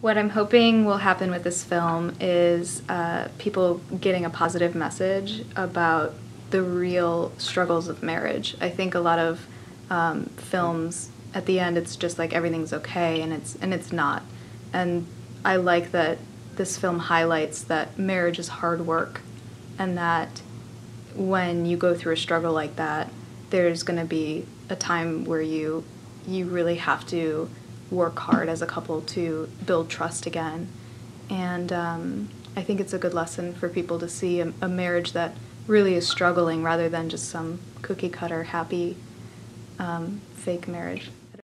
What I'm hoping will happen with this film is uh, people getting a positive message about the real struggles of marriage. I think a lot of um, films at the end it's just like everything's okay and it's and it's not. And I like that this film highlights that marriage is hard work and that when you go through a struggle like that, there's going to be a time where you you really have to work hard as a couple to build trust again. And um, I think it's a good lesson for people to see a, a, marriage that really is struggling rather than just some cookie cutter happy um, fake marriage.